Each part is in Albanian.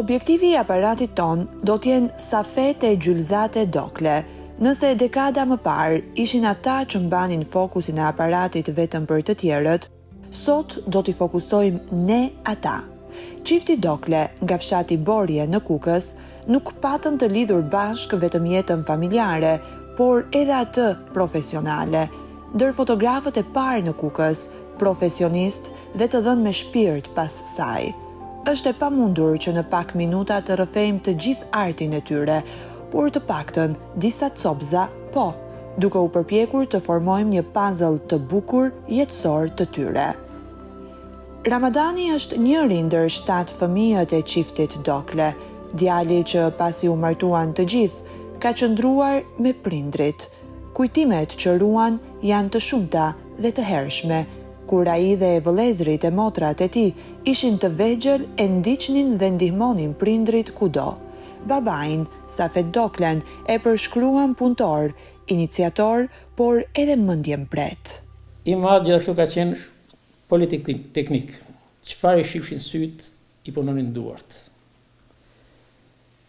Objektivi i aparatit tonë do të jenë Safet e Gjylzade Dokle. Nëse dekada më parë ishin ata që mbanin fokusin e aparatit vetëm për të tjerët, Sot do t'i fokusojmë ne ata. Çifti Dokle, nga fshati Borje në Kukës, nuk patën të lidhur bashkë vetëm jetën familjare, por edhe atë profesionale. Ndër fotografët e parë në Kukës, profesionistë dhe të dhënë me shpirt pas saj. Është e pamundur që në pak minuta të rrëfejmë të gjithë artin e tyre, por të paktën disa copëza po. duke u përpjekur të formojmë një puzzle të bukur jetësor të tyre. Ramadani është njëri ndër shtatë fëmijët e çiftit Dokle, djali që pasi u martuan të gjithë, ka qëndruar me prindërit. Kujtimet që ruan janë të shumta dhe të hershme, kur ai dhe vëllezërit e motrat e tij ishin të vegjël e ndiqnin dhe ndihmonin prindërit kudo, babain, Safet Doklen e përshkruan punëtor, iniciator, por edhe mendjemprehtë. Im atë gjithashtu ka qenë politeknik. Çfarë i shifshin sytë, i punonin duart.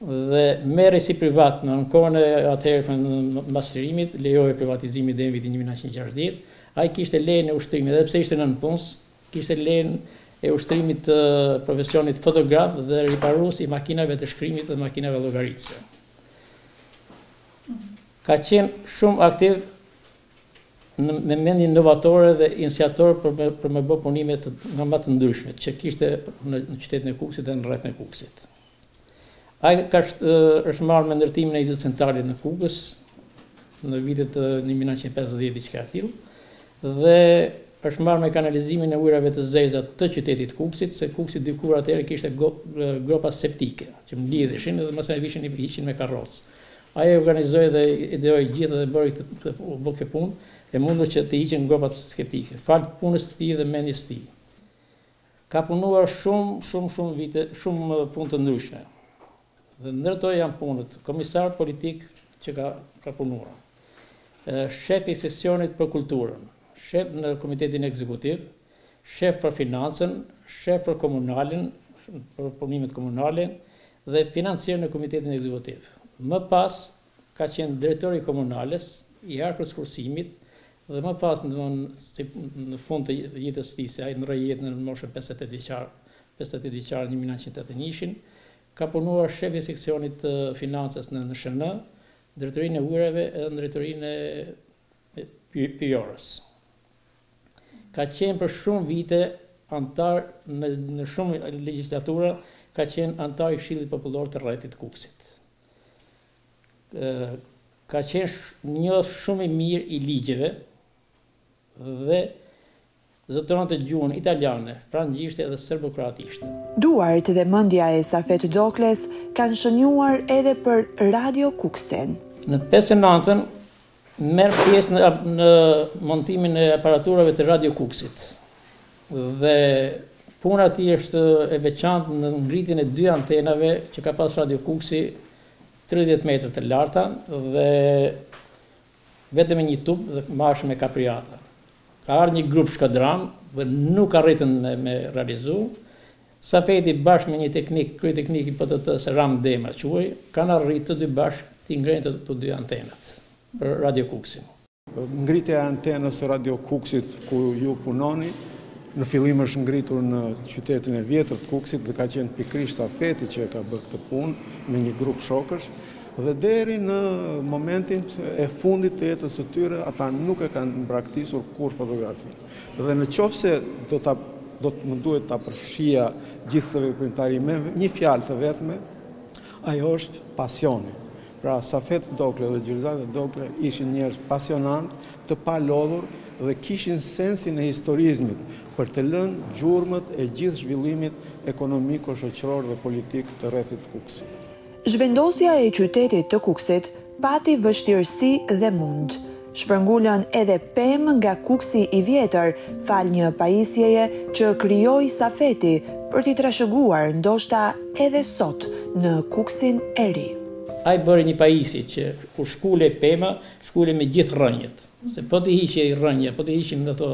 Dhe merrej si privat, në kohën e atëhershme mbas çlirimit, lejohej privatizimi deri në vitin një mijë e nëntëqind e gjashtëdhjetë, ai kishte lejen e ushtrimit, edhe pse ishte nënpunës, Kishte lejen e ushtrimit të profesionit fotograf dhe riparues i makinave të shkrimit dhe makinave llogaritëse. Ka qenë shumë aktiv me mendje inovatore dhe iniciator për me, për me bë punime të, nga më të ndryshme, që kishte në, në qytetin e Kukësit dhe në rrethin e Kukësit. Ai ka është marrë me ndërtimin e hidrocentralit në Kukës në vitet një mijë e nëntëqind e pesëdhjetë diçka e tillë dhe është marrë me kanalizimin e ujërave të zeza të qytetit të Kukësit, se Kukësi dikur atëherë kishte gropa septike që mblidheshin dhe pastaj vinin i hiqnin me karrocë. Ai e organizoi dhe ideoi gjithë dhe bëri këtë këtë bë këtë punë e mundur që të hiqen gropat septike. Falë punës së tij dhe mendjes së tij. Ka punuar shumë, shumë, shumë vite, shumë punë të ndryshme. Dhe ndër to janë punët, komisar politik që ka, ka punuar. Shef i seksionit për kulturën, shef në komitetin ekzekutiv, shef për financën, shef për komunalen, për punimet komunale dhe financier në komitetin ekzekutiv. Më pas Ka qenë drejtori i komunales, i arkës kursimit dhe më pas në fund të jetës së tij, se ai ndrroi jetën në moshën pesëdhjetë e tetë vjeçar, pesëdhjetë e tetë vjeçar në një mijë e nëntëqind e tetëdhjetë e njëshin, ka punuar shefi i seksionit të financës në NSHN, Drejtorinë e Ujërave edhe në Drejtorinë e Pyjorës. Ka qenë për shumë vite anëtar në shumë legjislatura, ka qenë anëtar i Këshillit Popullor të rrethit të Kukësit. ka qenë njohës shumë i mirë i ligjeve dhe zotëronte gjuhën italiane, frëngjishte dhe serbokroatishte. Duart dhe mendja e Safet Dokles kanë shënjuar edhe për Radio Kukësin. Në pesë të nëntën Merr pjesë në montimin e aparaturave të Radio Kukësit dhe puna e tij është e veçantë në ngritjen e dy antenave që ka pas Radio Kukësi tridhjetë metra të larta dhe vetëm me një tub dhe mbajtje me kapriata. Ka ardh një grup shkodran dhe nuk arritën me realizu, Safeti bashkë me një teknik, kryeteknik i PTT-së, Ramë Dema quhej, kanë arritë të dy bashkë t'i ngrenë të dy antenat për Radio Kukësin. Ngritja e antenës së Radio Kukësit ku ju punoni, në fillim është ngritur në qytetin e vjetër të Kukësit dhe ka qenë pikërisht Safeti që e ka bërë këtë punë me një grup shokësh dhe deri në momentin e fundit të jetës së tyre ata nuk e kanë mbraktisur kurrë fotografinë. Dhe në qoftë se do të më duhet ta përfshija gjithë këtë veprimtari me një fjalë të vetme, ajo është pasioni. Pra Safet Dokle dhe Gjylzade Dokle ishin njerëz pasionantë, të palodhur dhe kishin sensin e historizmit për të lënë gjurmët e gjithë zhvillimit ekonomiko-shoqëror dhe politik të rrethit të Kukësit. Zhvendosja e qytetit të Kukësit pati vështirësi dhe mund. Shpërngulen edhe pemë nga Kukësi i vjetër falë një pajisjeje që krijoi Safeti për t'i trashëguar ndoshta edhe sot në Kukësin e ri. Ai bëri një pajisje që kur shkulej pema, shkulej me gjithë rrënjët, se po të hiqej rrënja, po të hiqim ato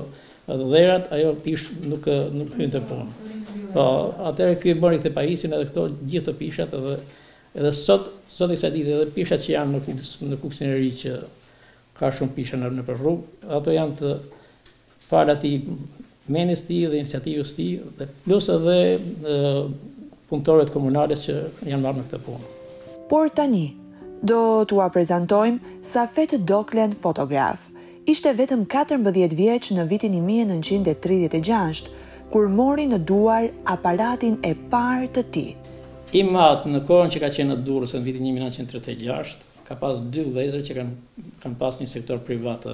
Edhe dherat ajo pishë nuk nuk hynte në punë. Po atëherë ky e bëri këtë pajisjen edhe këto gjithë ato pishat edhe edhe sot sot kësaj dite edhe pishat që janë në Kuks në Kuksin e ri që ka shumë pisha në nëpër rrugë, ato janë të falë asaj menies tij dhe iniciativës tij dhe plus edhe punëtorët e komunales që janë marrë me këtë punë. Por tani do t'ua prezantojmë Safet Doklen fotograf, Ishte vetëm katërmbëdhjetë vjeç në vitin një mijë e nëntëqind e tridhjetë e gjashtë, kur mori në duar aparatin e parë të tij. Imati në kohën që ka qenë në Durrës në vitin një mijë e nëntëqind e tridhjetë e gjashtë, ka pasë dy vëllezër që kanë kanë pasë një sektor privat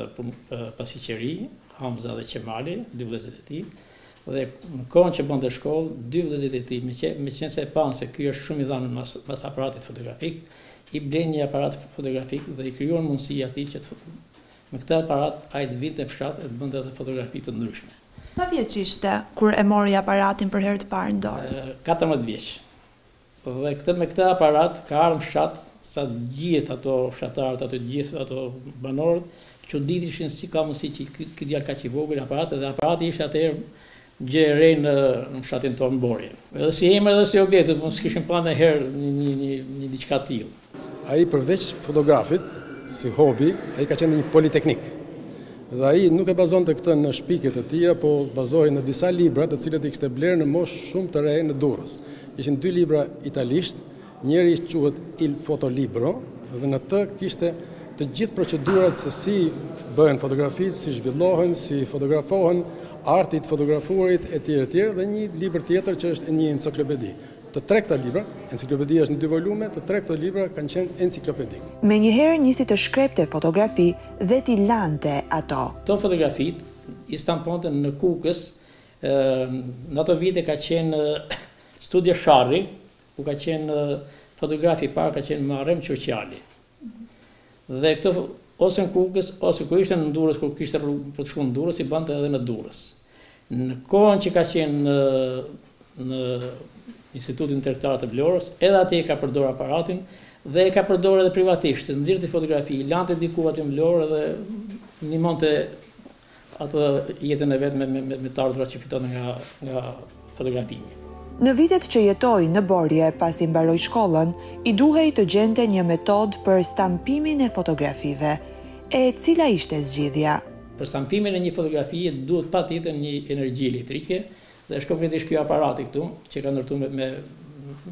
pastiçeri, Hamza dhe Qemali, dy vëllezërit e tij, dhe në kohën që bënte shkollë, dy vëllezërit e tij, meqenëse e panë se ky është shumë i dhanun mas mas aparatit fotografik, i blenë një aparat fotografik dhe i krijuan mundësi atij që të Me këtë aparat ai të vinte në fshat e të bënte edhe fotografi të ndryshme. Sa vjeç ishte kur e mori aparatin për herë të parë në dorë? Katërmbëdhjetë vjeç. Dhe këtë me këtë aparat ka ardhur në fshat sa gjithë ato fshatarët ato gjithë ato banorët çuditeshin si ka mundësi që ky djalë kaq i vogël aparat dhe aparati ishte atëherë Gjë e re në fshatin tonë Borje. Edhe si emër edhe si objekt, s'kishim pa ndonjëherë një diçka të tillë. Ai përveç fotografit, si hobi, ai ka qenë një politeknik. Dhe ai nuk e bazonte këtë në shpikjet e tija, po bazohej në disa libra të cilat i kishte blerë në moshë shumë të re në Durrës. Ishin dy libra italisht, Njëri quhet Il Fotolibro dhe në të kishte të gjithë procedurat se si bëhen fotografitë, si zhvillohen, si fotografohen, arti i të fotografuarit e tjera e tjera dhe një libër tjetër që është një enciklopedi. Të tre këta libra, enciklopedia është në dy volume, të tre këta libra kanë qenë enciklopedi. Menjëherë nisi të shkrepte fotografi dhe t'i lante ato. Këto fotografitë i stamponte në Kukës, në ato vite ka qenë Studio Sharri, ku ka qenë fotografi i parë ka qenë Muharrem Qurqali. Dhe këto ose në Kukës, ose kur ishte në Durrës, kur kishte për të shku në Durrës, i bante edhe në Durrës. Në kohën që ka qenë në në Institutin Tregtar të Vlorës, edhe atje ka përdorur aparatin dhe e ka përdorur edhe privatisht, se nxirrte fotografi, lante diku aty në Vlorë dhe ndihmonte atë jetën e vet me me me të ardhurat që fitonte nga nga fotografimi. Në vitet që jetoi në Borje pasi mbaroi shkollën, i duhej të gjente një metodë për stampimin e fotografive. E cila ishte zgjidhja? Për stampimin e një fotografie duhet patjetër një energji elektrike dhe është konkretisht ky aparati këtu që ka ndërtuar me me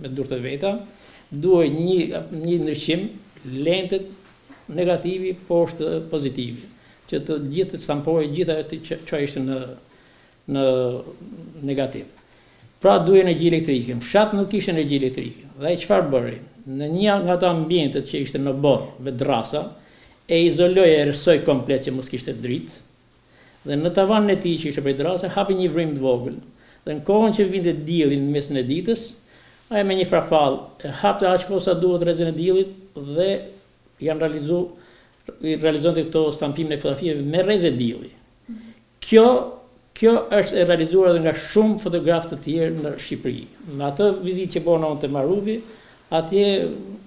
me durt e veta. Duhej një një ndriçim lentët negativi poshtë pozitivi. Që të të stampohej gjithë ajo që ishte në në negativ. Pra duhej energji elektrike. Në fshat nuk kishte energji elektrike. Dhe ai çfarë bëri? Në një nga ato ambientet që ishte në oborr, me drasa, e izoloi e errësoi komplet që mos kishte dritë. Dhe në tavanin e tij që ishte prej drase, hapi një vrimë të vogël. Dhe në kohën që vinte dielli në mesin e ditës, ai me një farfall e hapte aq kohë sa duhet rrezen e diellit dhe janë realizu realizonte këto stampimin e fotografijeve me rreze dielli. Kjo kjo është e realizuar edhe nga shumë fotografë të tjerë në Shqipëri. Në atë vizitë që bona unë te Marubi, atje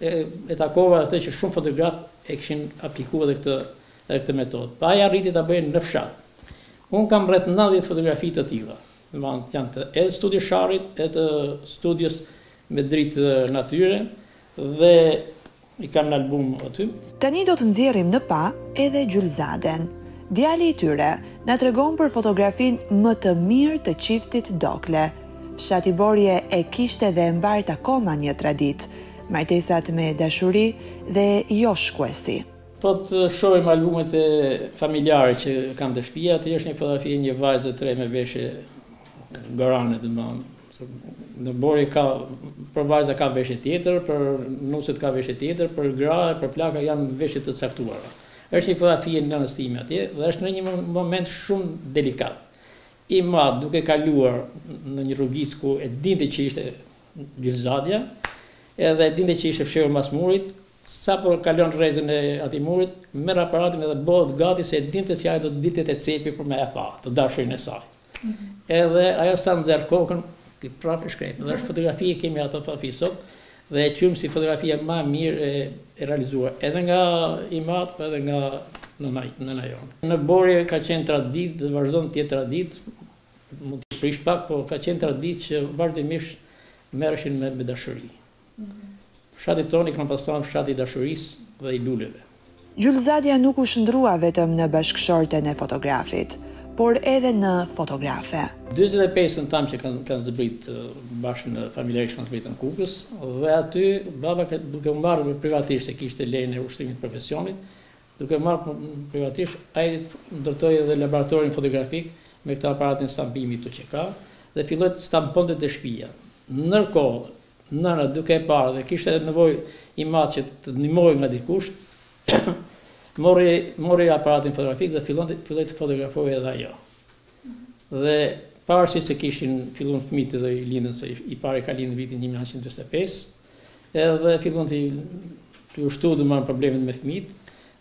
e, e takova atë që shumë fotografë e kishin aplikuar edhe këtë edhe këtë metodë. Pa ja arriti ta bëjë në fshat. Unë kam rreth 90 fotografi të tilla. Do të janë të edhe studio Sharrit, edhe të studios me dritë natyre, Dhe i kam në album aty. Tani do të nxjerrim në pa edhe Gjulzaden. Djali i tyre na tregon për fotografinë më të mirë të çiftit Dokle. Fshati Borje e kishte dhe e mbart akoma një traditë, martesat me dashuri dhe jo shkuesi. Po të shohim albumet e familjare që kam te shpija, aty është një fotografi e një vajze të re me veshje gorane domethënë. Në Borje ka për vajza ka veshje tjetër, për nuset ka veshje tjetër, për gra e për plaka janë veshje të caktuara. Është një fotografi e nënës time atje dhe është në një moment shumë delikat. Imati duke kaluar në një rrugicë ku e dinte që ishte Gylzadja, edhe e dinte që ishte fshehur mas murit, sapo kalon rrezën e atij murit, merr aparatin edhe bëhet gati se e dinte se ajo do të dilte te cepi për me e pa, të dashurin e saj. Edhe ajo sa nxjerr kokën, ky prap e shkrep. Dhe është fotografi e kemi ato fotografi sot dhe e çmojmë si fotografia ma e mirë e realizuar edhe nga Imati edhe nga nëna jonë. Në Borje ka qenë traditë dhe vazhdon të jetë traditë, mund t'jetë prish pak, po ka qenë traditë që vazhdimisht merreshin me dashuri. Fshatit tonë i kanë pas thën fshati i dashurisë dhe i luleve. Gjulzadja nuk u shndërrua vetëm në bashkëshorten e fotografit, por edhe në fotografe. Dyzet e pesën tamam që kanë zbrit bashkë familjarisht që kanë zbrit në Kukës dhe aty baba duke marrë privatisht se kishte lejen e ushtrimit të profesionit, duke e marrë privatisht ai ndërtoi edhe laboratorin fotografik me këtë aparatin e stampimit këtu që ka dhe filloi të stamponte te shpija. Ndërkohë Nëna duke e parë dhe kishte nevojë Imati që të ndihmohej nga dikush, mori mori aparatin fotografik dhe fillon filloi të fotografojë edhe ajo. Dhe pavarësisht se kishin filluar fëmijët t'i lindin se i pari ka lindur në vitin 1945, edhe fillon të të ushtu dhe marrë problemet me fëmijët,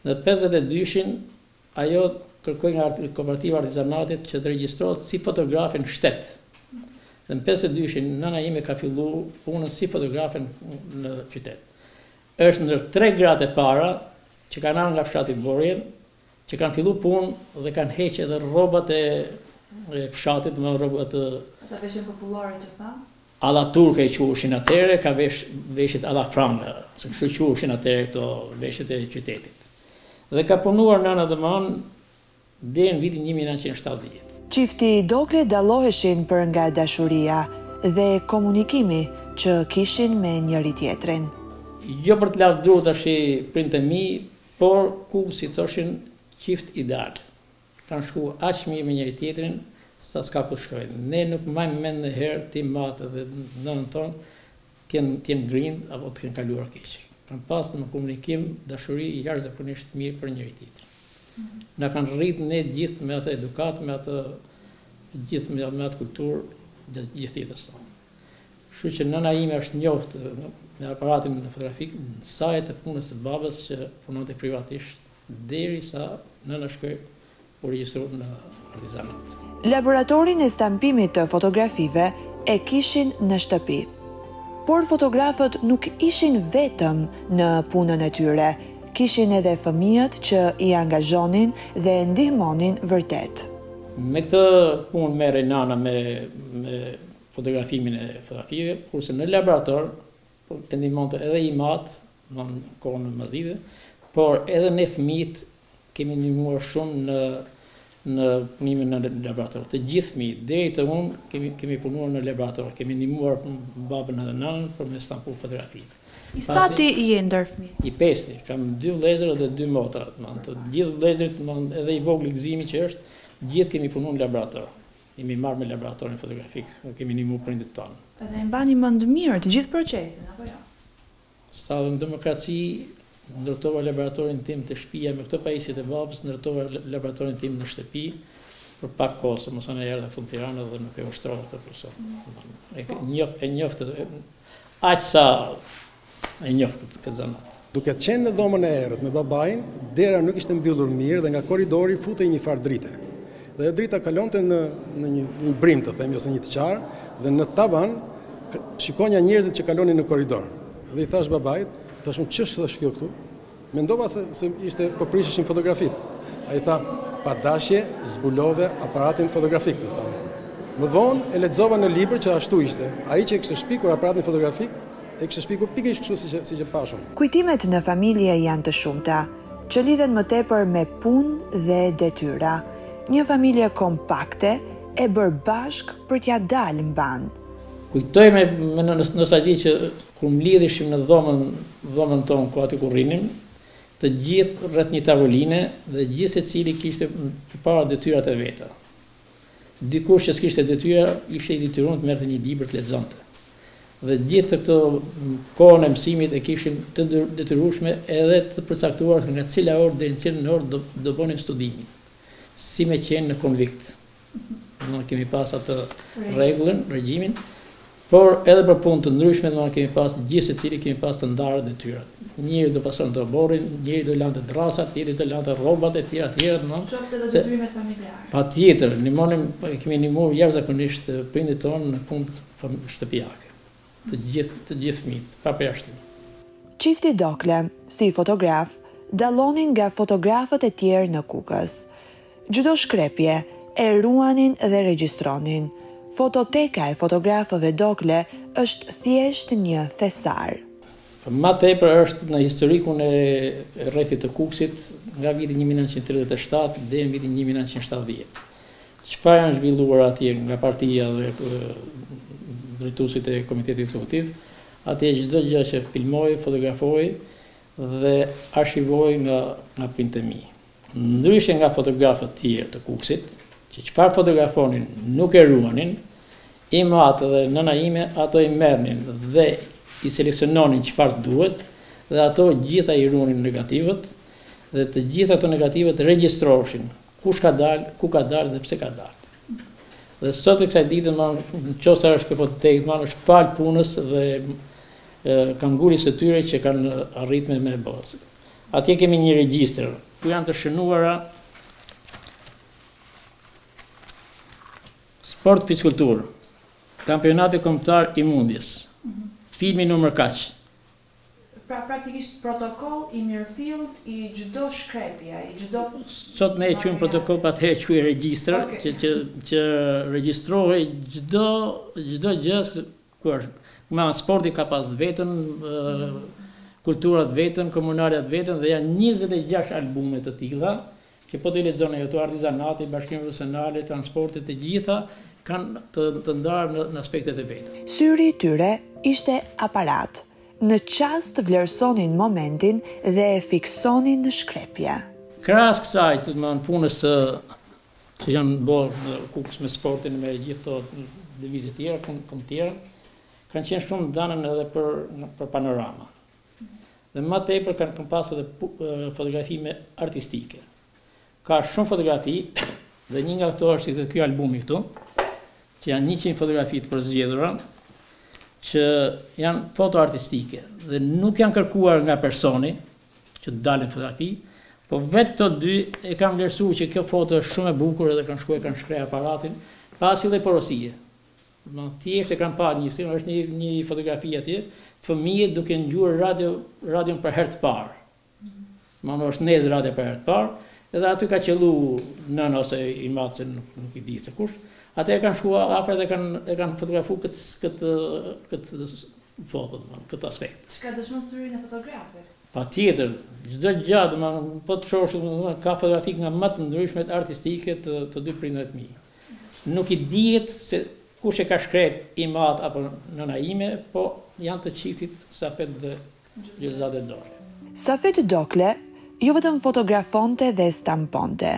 në 52-shin Ajo kërkoi nga Kooperativa e Artizanatit që të regjistrohet si fotografe në shtet. Dhe në pesëdhjetë e dyshin nëna ime ka filluar punën si fotografe në qytet. Është ndër tre gratë e para që kanë ardhur nga fshati Borrje, që kanë filluar punë dhe kanë heqë edhe rrobat e fshatit, domethënë rrobat Atë veshën popullore që thamë? Alla turke e quhushin atëherë, ka vesh veshjet alla franga, kështu quhushin atëherë këto veshjet e qytetit. Dhe ka punuar në anë e mbanë deri në vitin një mijë e nëntëqind e shtatëdhjetë. Çifti Dokle dalloheshin për nga dashuria dhe komunikimi që kishin me njëri-tjetrin. Jo për të lavdru tashi prindtë e mi, por kur, si thoshin, çift ideal. Kanë shku aq mirë me njëri tjetrin sa s'ka ku të shkojnë. Ne nuk majmë mend një herë tim atë dhe nënën tonë të jenë grindë apo të kenë kaluar keq. Kanë pas një komunikim dashuri jashtëzakonisht të mirë për njëri tjetrin. Na kanë rritë ne gjithë me atë edukatë, me atë gjithë me atë kulturë të gjithë jetës tonë. Kështu që nëna ime është njoftë me aparatin fotografik në sajë të punës së babës që punonte privatisht Derisa nëna shkoi u regjistru në artizanat. Laboratorin e stampimit të fotografive e kishin në shtëpi. Por fotografët nuk ishin vetëm në punën e tyre, kishin edhe fëmijët që i angazhonin dhe ndihmonin vërtet. Me këtë punë merrej nëna me fotografimin e fotografive, kurse në laborator E ndihmonte edhe im atë, domethënë në kohën e mazitve, por edhe ne fëmijët kemi ndihmuar shumë në në punimin në laborator. Të gjithë fëmijët, deri te unë, kemi kemi punuar në laborator, kemi ndihmuar babën edhe nënën për me stampu fotografi. I sati je ndër fëmijët? I pesti, kam dy vëllezër dhe dy motra, të gjithë vëllezërit, edhe i vogli Gëzimi që është, gjithë kemi punuar në laborator. Jemi marrë me laboratorin fotografik, kemi ndihmu prindit tanë. Dhe e mbani mend mirë të gjithë procesin, apo jo? Sa dhe në demokraci, ndërtova laboratorin tim te shpija me këto pajisje të babës, ndërtova laboratorin tim në shtëpi për pak kohë, se më pas ne erdha këtu në Tiranë dhe nuk e ushtrova këtë profesion. E njoh, e njoh të... Aq sa E njoh këtë këtë zanat. Duke qenë në dhomën e errët me babain, dera nuk ishte mbyllur mirë dhe nga korridori futej një farë drite. Dhe ajo drita kalonte në në një një brim, të themi, ose një të qarë, dhe në tavan shikonja njerëzit që kalonin në korridor. Dhe i thash babait, tashmë ç'është thash kjo këtu? Mendova se se ishte po prisheshin fotografitë. Ai tha, Pa dashje, zbulove aparatin fotografik, më tha. Më vonë e lexova në libër që ashtu ishte. Ai që e kishte shpikur aparatin fotografik, e kishte shpikur pikërisht kështu siç e siç e pashun. Kujtimet në familje janë të shumta, që lidhen më tepër me punë dhe detyra. Një familje kompakte e bërë bashkë për t'ia dalë mbanë. Kujtoj me me nostalgji që Kur mblidheshim në dhomën, dhomën tonë ku aty ku rrinim, të gjithë rreth një tavoline dhe gjithsecili kishte përpara detyrat e veta. Dikush që s'kishte detyra, ishte i detyruar të merrte një libër të lexonte. Dhe të gjithë të këto kohën e mësimit e kishim të detyrueshme edhe të përcaktuar nga cila orë deri në cilën orë do, do bënim studimin. Si me qenë në konvikt. Ne kemi pas atë rregullin, regjimin, por edhe për punë të ndryshme do të kemi pas gjithë secili kemi pas të ndarë detyrat. Njëri do pastronte oborrin, njëri do lante dërrasat, njëri do lante rrobat e tjera të tjera, domthonë. Qoftë edhe detyrimet familjare. Patjetër, ndihmonim, kemi ndihmuar jashtëzakonisht prindërit tonë në punë shtëpiake. Të gjithë, të gjithë fëmijët, pa përjashtim. Çifti Dokle, si fotograf, dallonin nga fotografët e tjerë në Kukës. Çdo shkrepje, e ruanin dhe regjistronin. Fototeka e fotografëve Dokle është thjesht një thesar. Ma tepër është në historikun e rrethit të Kukësit, nga viti një mijë e nëntëqind e tridhjetë e shtatë deri në vitin një mijë e nëntëqind e shtatëdhjetë. Çfarë janë zhvilluar atje nga partia dhe drejtuesit e Komitetit Ekzekutiv, atje çdo gjë që filmoi, fotografoi dhe arshivoi nga nga prindërit e mi. Ndryshe nga fotografët tjerë të Kukësit, që çfarë fotografonin nuk e ruanin, im atë dhe nëna ime ato i merrnin dhe i seleksiononin çfarë duhet dhe ato gjitha i ruanin negativët dhe të gjitha ato negativët regjistroheshin Kush ka dalë, ku ka dalë dhe pse ka dalë. Dhe sot e kësaj dite, ma, në qoftë se është kjo fototekë, ma është falë punës dhe e këmbënguljes së tyre që kanë arrit me me bo. Atje kemi një regjistër, ku janë të shënuara sport fizkulturë, kampionati kombëtar i mundjes, filmi numër kaq, Pra praktikisht protokoll i mirëfilltë i çdo shkrepje, i çdo barriere. Sot ne e quajmë protokoll, po atëherë quhej regjistër, që regjistrohej çdo çdo gjë ku është. Domethënë sporti ka pas të vetën, kultura të vetën, komunalja të vetën dhe janë njëzet e gjashtë albume të tilla Që po do i lexoni ju, të artizanatit, bashkime profesionale, transportit, të gjitha kanë të të ndarë në në aspektet e veta. Syri i tyre ishte aparat, në çast të vlerësonin momentin dhe e fiksonin në shkrepje. Krahas kësaj, të domethënë punës së që janë bërë në Kukës me sportin me gjithë ato lëvizje tjera, punë punë tjera, kanë qenë shumë dhanën edhe për për panorama. Dhe ma tepër kanë kanë pas edhe fotografi më artistike. Ka shumë fotografi dhe një nga këto është edhe ky albumi këtu, që janë 100 fotografi të përzgjedhura që janë foto artistike dhe nuk janë kërkuar nga personi që të dalin fotografi, po vetë këta të dy e kanë vlerësuar që kjo foto është shumë e bukur edhe kanë shkuar kanë shkrep aparatin, pa asnjë lloj porosie. Domethënë thjesht e kam parë një është një një fotografi atje, fëmijët duke ndëgjuar radio radion për herë të parë. Domethënë është ndezë radio për herë të parë, edhe aty ka qëllu nëna ose im atë që nuk, nuk e di se kush. Atëherë kanë shkuar afër dhe kanë e kanë fotografuar këtë këtë këtë foto, domethënë këtë aspekt. Çka dëshmon syrin e fotografit? Patjetër, çdo gjë, domethënë po të shohësh, domethënë ka fotografi nga më të ndryshmet artistike të të dy prindërve të mi. Nuk i dihet se kush e ka shkrep im atë apo nëna ime po janë të çiftit Safet dhe Gjelzade Dokle. Safet Dokle jo vetëm fotografonte dhe stamponte,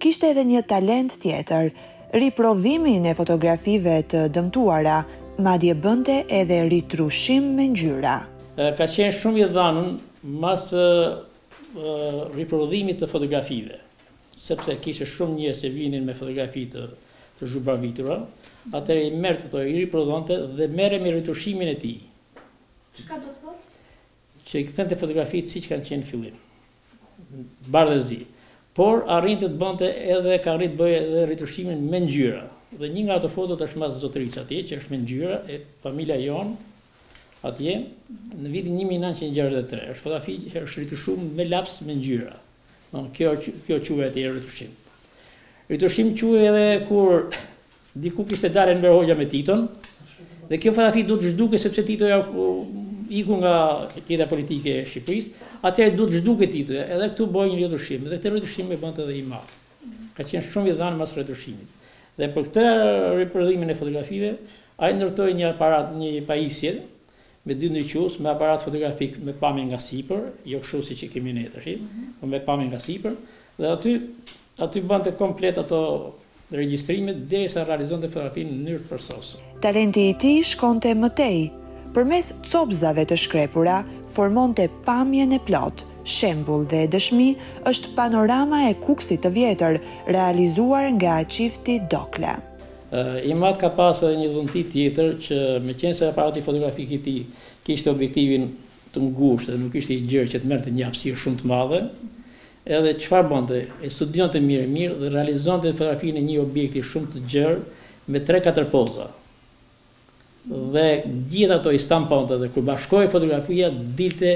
kishte edhe një talent tjetër, riprodhimin e fotografive të dëmtuara, madje bënte edhe ritrushim me ngjyra. Ka qenë shumë i dhanun mas riprodhimit të fotografive. sepse kishte shumë njerëz që vinin me fotografi të të zhubravitura, atëherë i merrte ato, i riprodhonte dhe merrej me ritushimin e tij. Çka do të thotë? Që i kthente fotografitë siç kanë qenë në fillim. Bardhë e zi. Por arrinte të bënte edhe ka arrit të bëjë edhe ritushimin me ngjyra. Dhe një nga ato fotot është mbas zotërisë atje, që është me ngjyra e familja jonë atje në vitin 1963. Është fotografi që është ritushuar me laps me ngjyra. Kjo kjo quhet ritushim. Ritushim quhet edhe kur diku kishte dalë Enver Hoxha me Titon. Dhe kjo fotografi duhet të zhdukej sepse Tito ja iku nga jeta politike e Shqipërisë, atëherë duhet të zhdukej Tito. Edhe këtu bëhej një ritushim dhe këtë ritushim e bënte edhe im atë. Ka qenë shumë i dhënë mas ritushimit. Dhe për këtë riprodhimin e fotografive, ai ndërtoi një aparat, një pajisje, me dy ndriçues, me aparat fotografik me pamje nga sipër, jo kështu siç e kemi ne tash, por me pamje nga sipër dhe aty bënte komplet ato regjistrimet derisa realizonte fotografinë në mënyrë të përsosur. Talenti i tij shkonte më tej, përmes copëzave të shkrepura formonte pamjen e plotë, shembull dhe dëshmi është panorama e Kukësit të Vjetër, realizuar nga çifti Dokle. Imat ka pas edhe një dhunti tjetër që meqenëse aparati fotografik i tij kishte objektivin të ngushtë dhe nuk ishte i gjerë që të merrte një hapësirë shumë të madhe, edhe çfarë bënte, e studionte mirë e mirë dhe realizonte fotografinë e një objekti shumë të gjerë me tre-katër poza. Dhe gjithë ato i stamponte dhe kur bashkohej fotografia dilte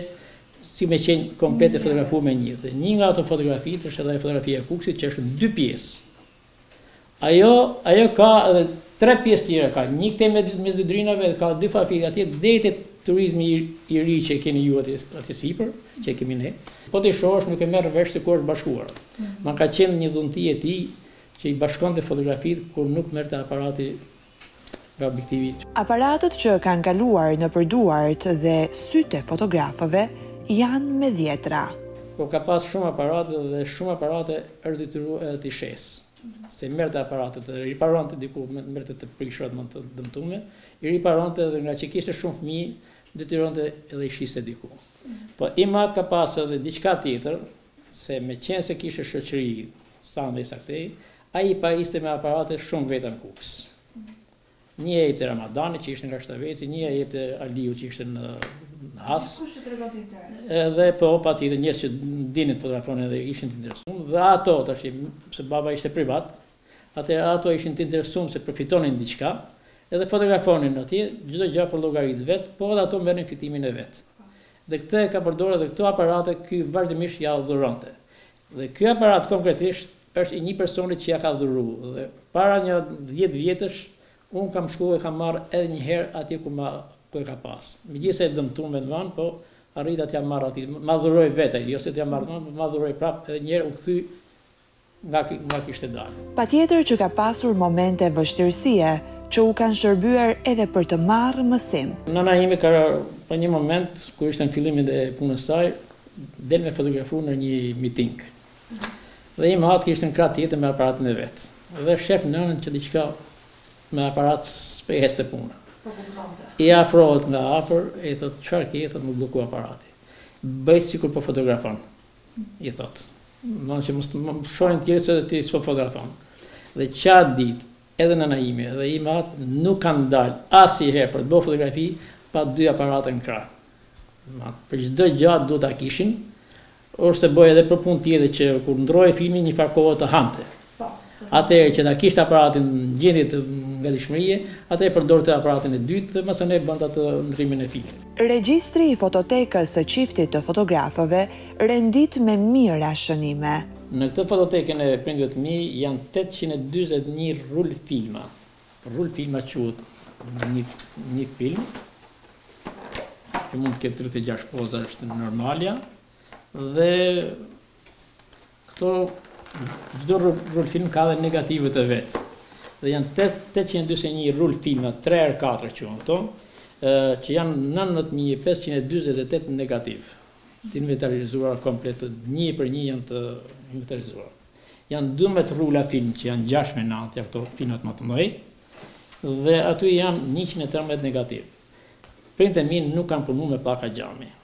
si me qenë komplet e fotografuar me një. Dhe një nga ato fotografitë është edhe ajo fotografia e Kuksit që është dy pjesë. Ajo, ajo ka edhe tre pjesë tjera, ka një këtej me mes dy drinave dhe ka dy fotografi atje deri te turizmi i ri që e keni ju atje sipër, që e kemi ne. Po t'i shohësh nuk e merr vesh se ku është bashkuar. Mm. Ama ka qenë një dhunti e tij që i bashkonte fotografitë kur nuk merrte aparati nga objektivi. Aparatet që kanë kaluar nëpër duart dhe sytë e fotografëve janë me dhjetra. Po ka pas shumë aparate dhe shumë aparate është detyrue edhe t'i shesë. Se i merrte aparatet dhe i riparonte diku, merrte të prishura domethënë të dëmtume, i riparonte dhe nga që kishte shumë fëmijë, detyronte edhe i shiste diku. Po Imat ka pas edhe diçka tjetër, se meqenëse kishte shoqëri sa andej sa këtej, ai i pajiste me aparate shumë veta në Kukës. Një ia jepte Ramadanit që ishte nga Shishtaveci, një ia jepte Aliut që ishte në në Has. Kush që tregonte interes. Edhe po pati edhe njerëz që dinin të fotografonin edhe ishin të interesum. Dhe ato, tash se baba ishte privat, atë ato ishin të interesum se përfitonin diçka, edhe fotografonin atje çdo gjë për llogari t'vet, po edhe ato merrnin fitimin e vet. Dhe këtë e ka përdorë edhe këto aparate ky vazhdimisht ja dhuronte. Dhe ky aparat konkretisht është i një personi që ja ka dhuru dhe para një dhjetë vjetësh unë kam shku e kam marrë edhe një herë atje ku ma ku e ka pas. Megjithëse e dëmtum me nën po arrita t'ja marr atij, ma dhuroi vete, jo se t'ja marr nën, po ma dhuroi prapë edhe një herë u kthy nga nga kishte dalë. Patjetër që ka pasur momente vështirësie që u kanë shërbyer edhe për të marrë mësim. Nëna ime ka pas një moment kur ishte në fillimin e punës saj del me fotografu në një miting. Dhe Imat ishte në krah tjetër me aparatin e vet. Dhe shef nënën që diçka me aparat s'po i ecte puna. Po kuptonte. I afrohet nga afër, i thotë çfarë ke, thotë më blloku aparati. Bëj sikur po fotografon. i thot. Domethënë që mos më shohin të tjerët se ti s'po fotografon. Dhe ç'atë ditë edhe nëna ime dhe im atë nuk kanë dalë asnjëherë për të bërë fotografi pa dy aparate në krah. Për çdo gjë t' duhet ta kishin, është bërë edhe për punë tjetër që kur ndrroje filmin një farë kohë të hante. Atëherë që ta kishte aparatin në gjendje gatishmërie, atëherë përdorte aparatin e dytë dhe masandej bënte atë ndrrimin e filmit. Regjistri i fototekës së çiftit të fotografëve rendit me mijëra shënime. Në këtë fototekën e prindërve të mi janë tetëqind e dyzet e një rul filma. Rul filma quhet një një film që mund të ketë tridhjetë e gjashtë poza është normalja. Dhe këto çdo rul film ka dhe negativat e vet. Dhe janë 841 rul filma, 3 herë 4 quhen këto, që janë 19548 negativë të inventarizuar komplet, një për një janë të inventarizuar. Janë 12 rula film që janë 6 me 9, janë këto filmat më të mëdhenj, dhe aty janë 113 negativë. Prindët e mi nuk kanë punu me pllaka xhami.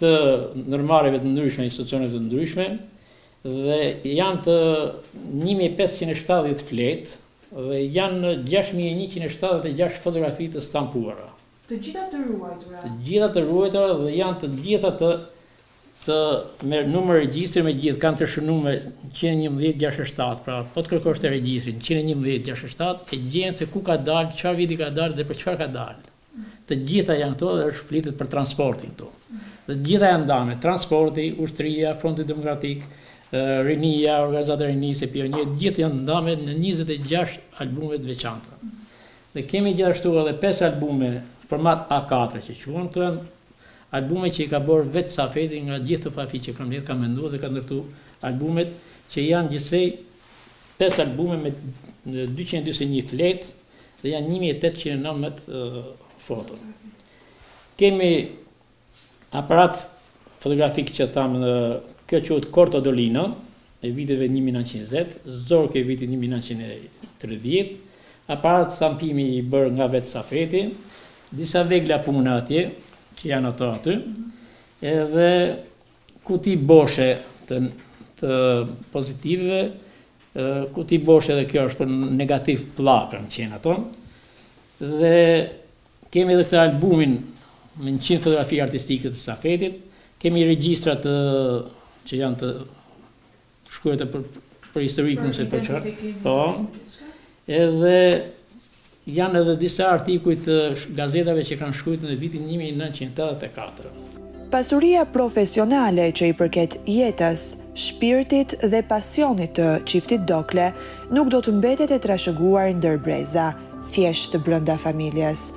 të ndërmarrjeve të ndryshme, institucioneve të ndryshme dhe janë të një mijë e pesëqind e shtatëdhjetë fletë dhe janë gjashtë mijë e njëqind e shtatëdhjetë e gjashtë fotografi të stampuara. Të gjitha të ruajtura. Të gjitha të ruajtura dhe janë të gjitha të të me numër regjistri me gjithë kanë të shënuar 111 67 pra po të kërkosh te regjistri 111 67 e gjen se ku ka dalë, çfarë viti ka dalë dhe për çfarë ka dalë. Të gjitha janë këtu dhe është flitet për transportin këtu. Dhe të gjitha janë ndame, transporti, ushtria, fronti demokratik, rinia, organizata e rinisë, pionierë, të gjitha janë ndame në 26 albume të veçanta. Dhe kemi gjithashtu edhe 5 albume format A4 që quhen, këto janë albume që i ka bërë vetë Safeti nga gjithë fotografitë që ka nxjerrë, ka mendu dhe ka ndërtu albumet që janë gjithsej 5 albume me 221 fletë, dhe janë një mijë e tetëqind e nëntëmbëdhjetë foto. Kemi aparat fotografik që thamë ne, kjo quhet Corto Dolino e viteve 1920, Zorki e vitit 1930, aparat stampimi i bërë nga vetë Safeti, disa vegla pune atje, që janë ato aty, edhe Kuti boshe të të pozitiveve, kuti boshe dhe kjo është për negativ pllakë kanë qenë ato. Dhe kemi edhe këtë albumin me 100 fotografi artistike të Safetit, kemi regjistrat që janë të Shkruajtë për, për historikun se për çfarë. Po. Edhe janë edhe disa artikuj të gazetave që kanë shkruajtur në vitin 1984. Pasuria profesionale që i përket jetës, shpirtit dhe pasionit të çiftit Dokle nuk do të mbetet e trashëguar ndër breza, thjesht brenda familjes.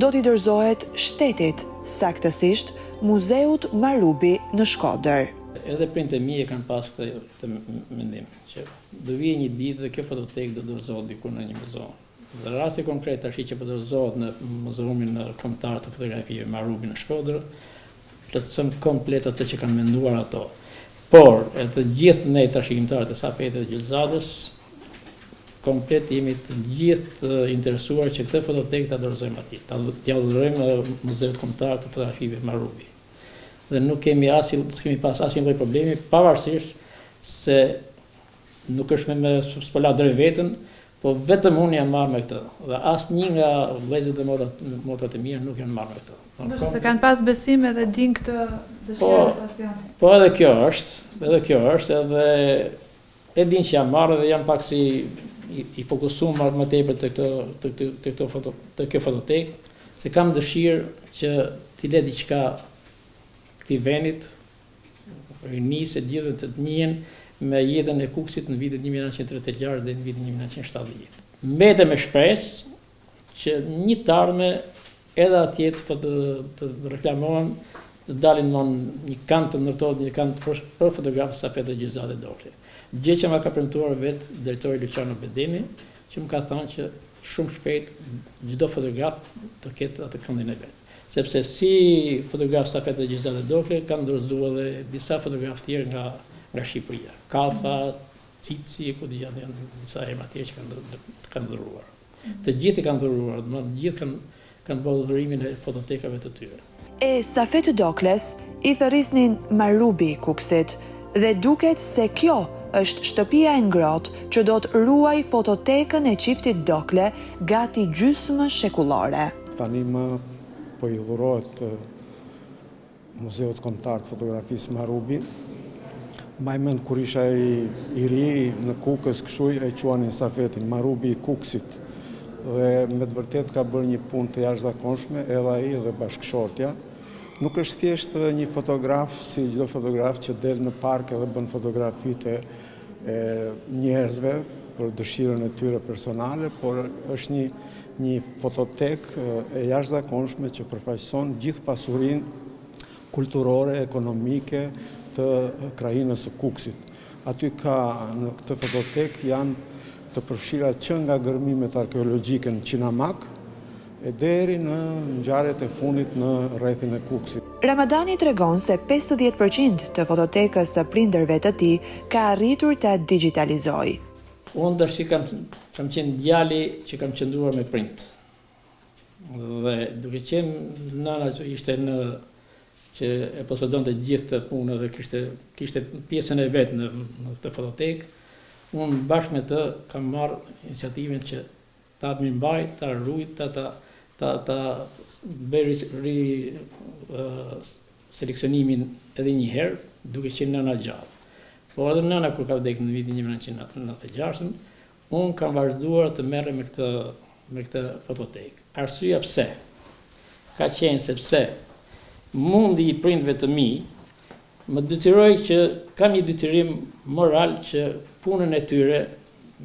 Do t'i dorëzohet shtetit, saktësisht Muzeut Marubi në Shkodër. Edhe prindt e mi e kan pas këtë këtë mendim që do vijë një ditë dhe kjo fototekë do dorëzohet diku në një muze. Dhe rasti konkret tashi që po dorëzohet në muzeumin kombëtar të fotografive Marubi në Shkodër, plotëson komplet atë që kanë menduar ato. Por, e të gjithë ne trashëgimtarët e Safetit dhe Gjylzades, komplet jemi të gjithë të interesuar që këtë fototekë t'ia dorëzojmë atij, t'ia dorëzojmë edhe muzeut komptar të fotografive Marubi. dhe nuk kemi asnjë, s'kemi pas asnjë lloj problemi, pavarësisht se nuk është me, me s'po la drejt veten, po vetëm unë jam marrë me këtë. Dhe asnjë nga vëllezërit dhe motrat, motrat e mia nuk janë marrë me këtë. Ndoshta s'e kanë pas besoj, e di këtë dëshirë po, pasion. Po edhe kjo është, edhe kjo është edhe E din që jam marrë dhe jam pak si i fokusuar më tepër te këto te këto te këto foto te kjo fototekë se kam dëshirë që t'i le diçka këtij vendit, rinisë e gjithëve të të njihen me jetën e Kukësit në vitet një mijë e nëntëqind e tridhjetë e gjashtë deri në vitin një mijë e nëntëqind e shtatëdhjetë. Mbetem me shpresë që në t'ardhme Edhe atje të reklamohen të dalin në një kand të ndërtohet një kand për për fotografët Safet dhe Gjylzade Dokle. Gjë që ma ka premtuar vet drejtori Luçano Bedeni, që më ka thënë që shumë shpejt çdo fotograf të ketë atë këndin e vet. Sepse si fotografët Safet dhe Gjylzade Dokle kanë dorëzuar dhe disa fotografë tjerë nga nga Shqipëria. Kafa, Cici, ku di janë janë disa emra tjerë që kanë kanë dhuruar. Të gjithë i kanë dhuruar, domethënë të gjithë kanë kanë bërë dhurimin e fototekave të tyre. E Safet Dokles i thërrisnin Marubi i Kukësit dhe duket se kjo është shtëpia e ngrohtë që do të ruajë fototekën e çiftit Dokle gati gjysmë shekullore. Tanimë po i dhurohet Muzeut Kombëtar të Fotografisë Marubi. Mbaj mend kur isha i ri në Kukës, kështu e quanin Safetin, Marubi i Kukësit. Dhe me të vërtetë ka bërë një punë të jashtëzakonshme edhe ai dhe bashkëshortja. Nuk është thjesht një fotograf si çdo fotograf që del në park edhe bën fotografi të e njerëzve për dëshirën e tyre personale, por është një një fototekë e jashtëzakonshme që përfaqëson gjithë pasurinë kulturore, ekonomike të krajinës së Kukësit. Aty ka në këtë fototekë janë të përfshira që nga gërmimet arkeologjike në Çinamak, e deri në ngjarjet e fundit në rrethin e Kukësit. Ramadani tregon se pesëdhjetë për qind të fototekës së prindërve të tij ka arritur ta digjitalizojë. Unë tashti kam qenë djali që kam qëndruar me prindët dhe duke qenë nëna që ishte në që e posedonte të gjithë këtë punë dhe kishte kishte pjesën e vet në këtë fototekë, unë bashkë me të kam marrë iniciativën që Ta mirëmbaj ta ruj ta ta ta ta bëj ri riseleksionimin edhe një herë duke qenë nëna gjallë por edhe nëna kur ka vdekur në vitin një mijë e nëntëqind e nëntëdhjetë e gjashtë unë kam vazhduar të merrem me këtë me këtë fototekë arsyeja pse ka qenë sepse mundi i prindëve të mi Më detyroj që kam një detyrim moral që punën e tyre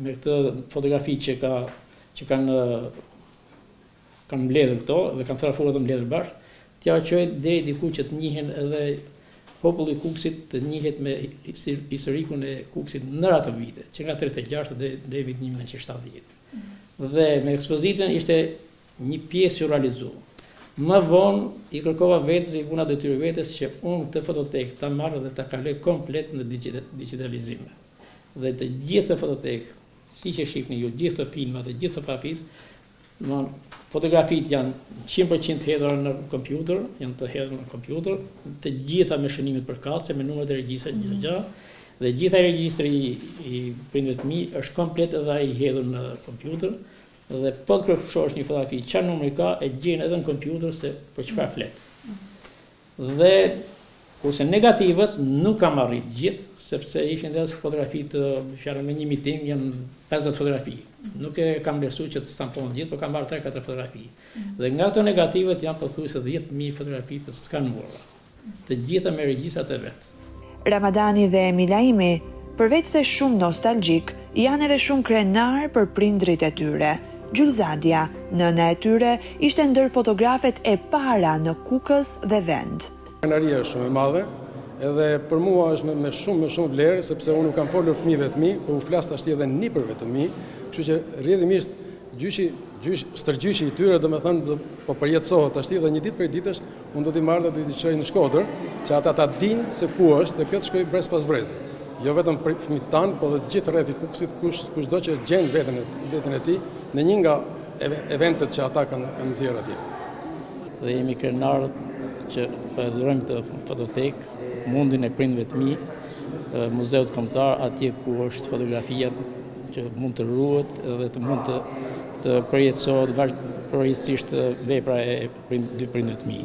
me këtë fotografi që ka që kanë kanë mbledhur këto dhe kanë thërafur dhe mbledhur bashkë, t'ia çoj deri diku që të njihen edhe populli i Kukësit të njihet me historikun e Kukësit në ato vite, që nga 36 deri në vitin 1970. Dhe me ekspozitën ishte Një pjesë u realizu. Më vonë i kërkova vetes dhe i vuna detyrë vetes që unë këtë fototekë ta marr dhe ta kaloj komplet në digjitalizim. Dhe të gjithë këtë fototekë, siç e shihni ju, gjithë këto filma dhe gjithë këto papirë, domethënë fotografitë janë 100% të hedhura në kompjuter, janë të hedhur në kompjuter, të gjitha me shënime përkatëse, me numrat e regjistrave gjithë gjë. Dhe gjithë regjistri i, i prindëve të mi është komplet edhe ai i hedhur në kompjuter Dhe po të kërkosh një fotografi, ça numri ka, e gjen edhe në kompjuter se për çfarë flet. Dhe, kurse negativat nuk kam arrit gjithë, sepse ishin dhe fotografi për fjalën me një miting, janë 50 fotografi. Nuk e kam vlerësu që t'i stampoj të gjithë, por kam marrë 3-4 fotografi. Dhe nga këto negativët janë pothuajse 10.000 fotografi të skanuara. Të gjitha me regjistrat e vet. Ramadani dhe Milaimi, përveçse shumë nostalgjikë, janë edhe shumë krenarë për prindërit e tyre. Gjylzadeja, nëna e tyre, ishte ndër fotografet e para në Kukës dhe vend. Krenaria është shumë e madhe, edhe për mua është me shumë me shumë vlerë, sepse unë u kam folur fëmijëve të mi, po u flas tashti edhe nipërve të mi, kështu që rrjedhimisht gjyshi, stërgjyshi i tyre, domethënë po përjetësohet tashti dhe një ditë prej ditësh Unë do t'i marr dhe do t'i çoj në Shkodër, që ata ta dinë se ku është dhe kjo të shkojë brez pas brezi. Jo vetëm për fëmijët tanë, por dhe të gjithë rrethi i Kukësit, kush kushdo që gjen veten e veten e tij në një nga eventet që ata kanë kanë nxjerrë atje. Dhe jemi krenarë që po e dhurojmë këtë fototekë, mundin e prindëve të mi, muzeut kombëtar atje ku është fotografia që mund të ruhet dhe të mund të të përjetësohet vazhdimisht vepra e dy prindërve të mi.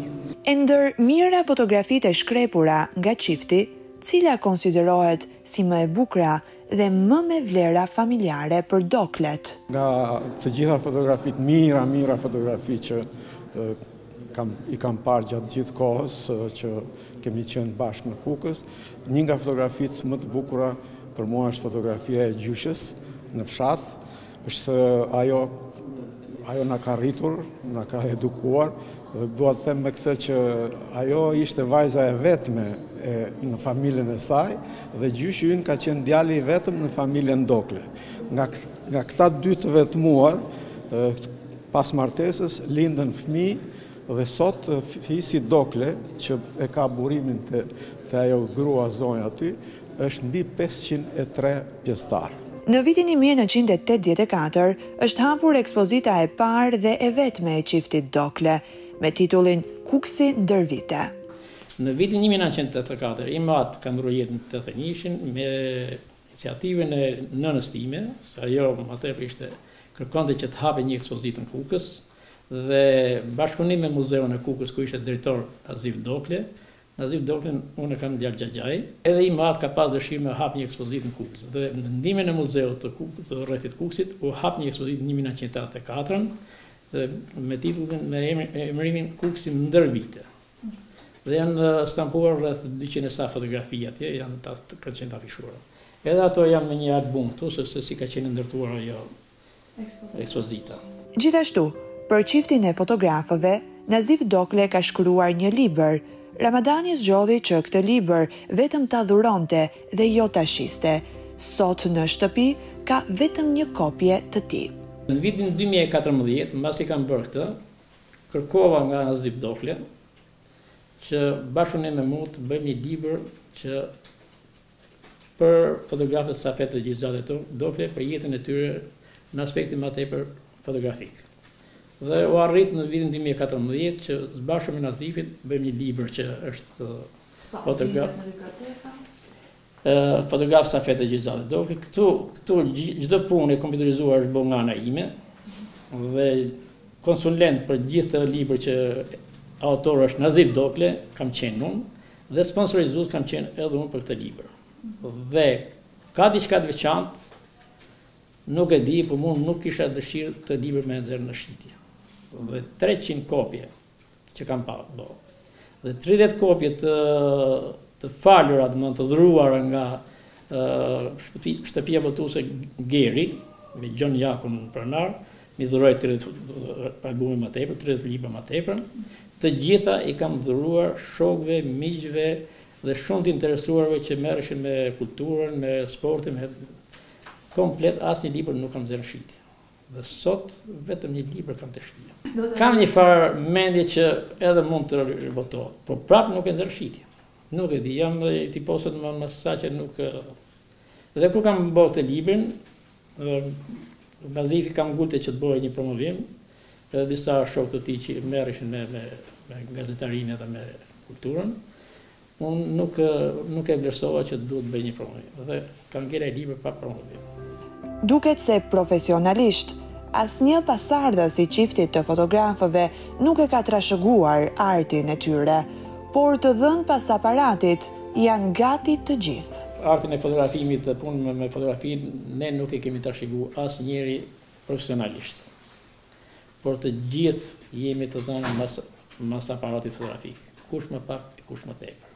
E ndër mijëra fotografitë e shkrepura nga çifti, cila konsiderohet si më e bukura dhe më me vlera familjare për Doklet? Nga të gjitha fotografitë, mijëra, mijëra fotografi që i kam parë gjatë gjithë kohës që kemi qenë bashkë në Kukës, një nga fotografitë më të bukura për mua është fotografia e gjyshes në fshat, Është ajo ajo na ka rritur, na ka edukuar dhe dua të them me këtë që ajo ishte vajza e vetme e, në familjen e saj dhe gjyshi ynë ka qenë djali i vetëm në familjen Dokle. Nga nga këta dy të vetmuar pas martesës lindën fëmijë dhe sot fisi Dokle që e ka burimin te, te ajo grua zonja aty, Është mbi pesëqind e tre pjesëtarë. Në vitin një mijë e nëntëqind e tetëdhjetë e katër është hapur ekspozita e parë dhe e vetme e çiftit Dokle, me titullin Kukësi ndër vite. Në vitin një mijë e nëntëqind e tetëdhjetë e katër im atë ka ndërruar jetë në tetëdhjetë e njëshin me iniciativën e nënës time, se ajo më tepër ishte kërkonte që të hapej një ekspozitë në Kukës dhe bashkëpunim me Muzeun e Kukësit ku ishte drejtor Nazif Dokle, Nazif Doklen unë e kam djalë xhaxhai, edhe im atë ka pas dëshirë me hap një ekspozitë në Kukës dhe me ndihmën e Muzeut të Kuk të rrethit të Kukësit u hap një ekspozitë në një mijë e nëntëqind e tetëdhjetë e katër dhe me titullin me emërimin Kukësi ndër vite dhe janë stampuar rreth dyqind e sa fotografi atje janë kanë qenë të afishuara edhe ato janë në një album këtu se si ka qenë e ndërtuar ajo ekspozita. Gjithashtu, për çiftin e fotografëve, Nazif Dokle ka shkruar një libër. Ramadani zgjodhi që këtë libër vetëm ta dhuronte dhe jo ta shiste. Sot në shtëpi ka vetëm një kopje të tij. Në vitin dy mijë e katërmbëdhjetë, mbasi kam bërë këtë, kërkova nga Nazif Dokle që bashkë me mua të bëjmë një libër që Për fotografët Safet dhe Gjylzade Dokle për jetën e tyre në aspektin më tepër fotografik. Dhe u arrit në vitin dy mijë e katërmbëdhjetë që së bashku me Nazifin bëjmë një libër që është fotograf fotograf Safet dhe Gjylzade Dokle. Këtu këtu çdo punë e kompjuterizuar është bërë nga ana ime dhe konsulent për gjithë kët libër që autor është Nazif Dokle, kam qenë unë, Dhe sponsorizues kam qenë edhe unë për këtë libër. Dhe ka diçka të veçantë, nuk e di, por unë nuk kisha dëshirë kët libër me e nxjerr në shitje. Dhe 300 kopje që kam bo. Dhe 30 kopje të të falura, domethënë të dhuruara nga shtëpia botuese Geri, me Gjon Jakun pronar, M'i dhuroi tridhjetë albume më tepër, tridhjetë libra më tepër. Të gjitha i kam dhuruar shokëve, miqve dhe shumë të interesuarve që merreshin me kulturën, me sportin, me komplet asnjë libër nuk kam nxjerr në shitje. Dhe sot vetëm një libër kam te shpija. Kam një farë mendje që edhe mund të ribotohet, por prapë nuk e nxjerr në shitje. Nuk e di, jam i tiposet më më sa që nuk... Dhe kur kam bërë këtë librin, Nazifi këmbëngulte që të bëhej një promovim, edhe disa shokë të tij që merreshin me me me gazetarinë edhe me kulturën. Unë nuk nuk e vlerësova që duhet të bëj një promovim. Dhe ka ngel ai libër pa promovim. Duket se profesionalisht, asnjë pasardhës i çiftit të fotografëve nuk e ka trashëguar artin e tyre, por të dhënë pas aparatit, Janë gati të gjithë. Artin e fotografimit dhe punën me fotografinë ne nuk e kemi trashëgu asnjeri profesionalisht, por të gjithë jemi të dhënë mbas aparatit fotografik, kush më pak e kush më tepër,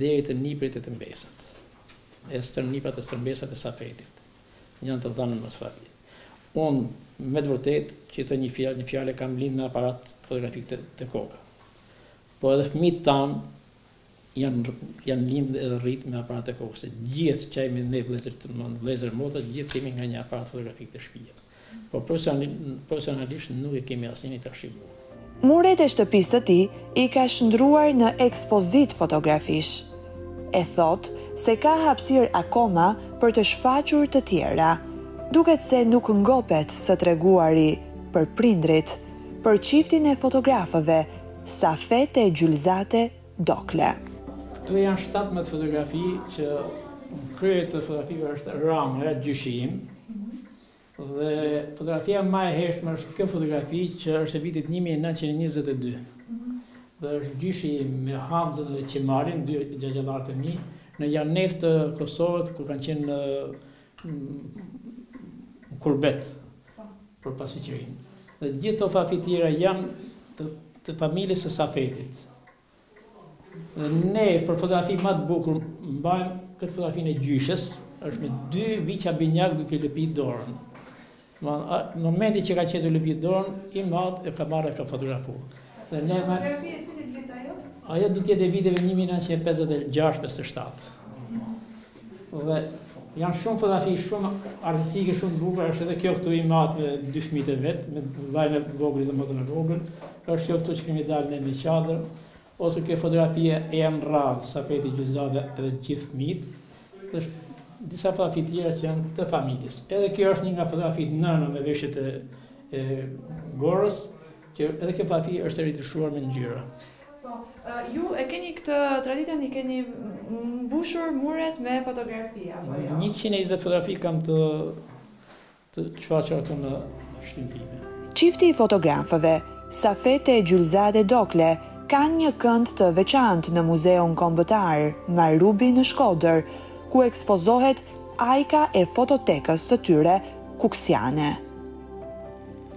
deri te nipërit e te mbesat, e stërnipat e stërmbesat e Safetit janë të dhënë mbas fotografisë. Unë me të vërtetë që këtë një fjalë, një fjalë e kam lindë me aparat fotografik te koka. Po edhe fëmijët tanë Janë lind edhe rrit me aparat te koka. Të gjithë që jemi ne vëllezërit të mëdhenj, vëllezër e motra të gjithë kemi nga një aparat fotografik te shpija. Por profesionalisht nuk e kemi asnjëri trashëgum. Muret e shtëpisë së tij i ka shndërruar në ekspozitë fotografish. E thotë se ka hapësirë akoma për të shfaqur të tjera. Duket se nuk ngopet së treguari për prindërit, për çiftin e fotografëve, Safet e Gjylzade Dokle. Këtu janë shtatëmbëdhjetë fotografi që në krye të fotografive është Rama, ja gjyshi im. Dhe fotografia më e hershme është kjo fotografi që është e vitit 1922. Dhe është gjyshi me Hamzën dhe Qemarin, dy xhaxhallarët e mi, në Janjevë të Kosovës, ku kanë qenë në në kurbet për pastiçeri. Dhe gjithë fotografi tjera janë të, të familjes së Safetit. Dhe ne për fotografi më të bukur mbajmë këtë fotografinë e gjyshes, është me dy viqa binjak duke lëpi dorën. Në momentin që ka qenë tu lëpi dorën, im atë e ka marrë e ka fotografuar. Dhe ne me Fotografi e cilit vit ajo? Ajo do të jetë e viteve një mijë e nëntëqind e pesëdhjetë e gjashtë, pesëdhjetë e shtatë. Dhe janë shumë fotografi shumë artistike, shumë të bukura, është edhe kjo këtu im atë me dy fëmijët e vet, me vllain e vogël dhe motën e vogël. Është kjo këtu që kemi dalë ne me çadër. Ose kjo fotografia e rrallë Safeti, Gjylzadja dhe të gjithë fëmijtë dhe disa fotografi tjera që janë të familjes. Edhe kjo është një nga fotografitë nëna me veshjet e, e gorës, që edhe kjo fotografi është e retushuar me ngjyra. Po, ju e keni këtë traditën i keni mbushur muret me fotografi, apo jo? 120 fotografi kam të Të shfaqura ato në shpinë time. Çifti i fotografëve, Safet e Gjylzade Dokle, kanë një kënd të veçantë në Muzeun Kombëtar Marubi në Shkodër, ku ekspozohet ajka e fototekës së tyre kuksiane.